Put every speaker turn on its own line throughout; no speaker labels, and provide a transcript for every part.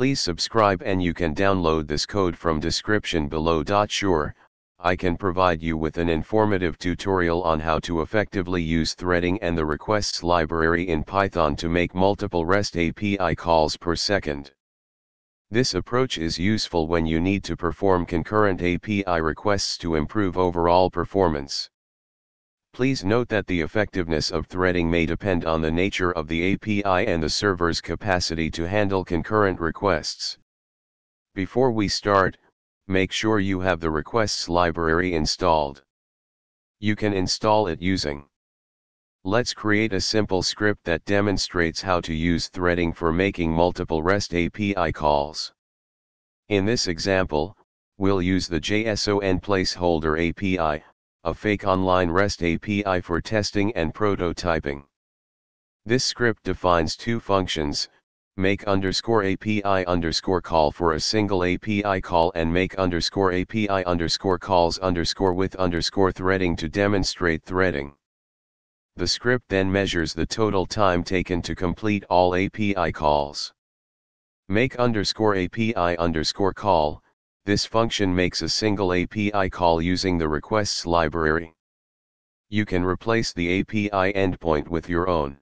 Please subscribe and you can download this code from description below. Sure, I can provide you with an informative tutorial on how to effectively use threading and the requests library in Python to make multiple REST API calls per second. This approach is useful when you need to perform concurrent API requests to improve overall performance. Please note that the effectiveness of threading may depend on the nature of the API and the server's capacity to handle concurrent requests. Before we start, make sure you have the requests library installed. You can install it using. Let's create a simple script that demonstrates how to use threading for making multiple REST API calls. In this example, we'll use the JSON placeholder API, a fake online REST API for testing and prototyping. This script defines two functions, make underscore API underscore call for a single API call and make underscore API underscore calls underscore with underscore threading to demonstrate threading. The script then measures the total time taken to complete all API calls. Make underscore API underscore call, this function makes a single API call using the requests library. You can replace the API endpoint with your own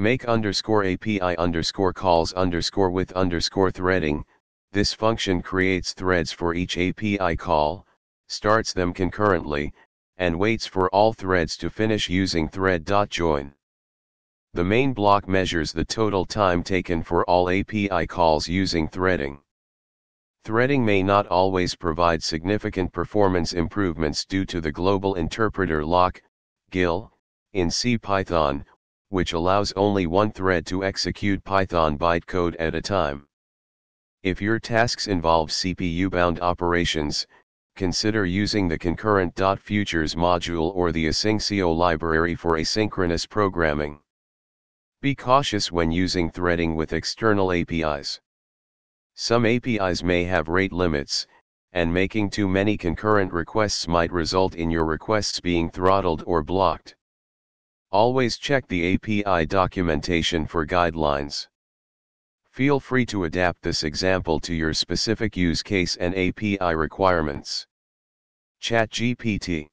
make underscore API underscore calls underscore with underscore threading, this function creates threads for each API call, starts them concurrently, and waits for all threads to finish using thread.join. The main block measures the total time taken for all API calls using threading. Threading may not always provide significant performance improvements due to the global interpreter lock, GIL, in CPython, which allows only one thread to execute Python bytecode at a time. If your tasks involve CPU-bound operations, consider using the concurrent.futures module or the asyncio library for asynchronous programming. Be cautious when using threading with external APIs. Some APIs may have rate limits, and making too many concurrent requests might result in your requests being throttled or blocked. Always check the API documentation for guidelines. Feel free to adapt this example to your specific use case and API requirements. ChatGPT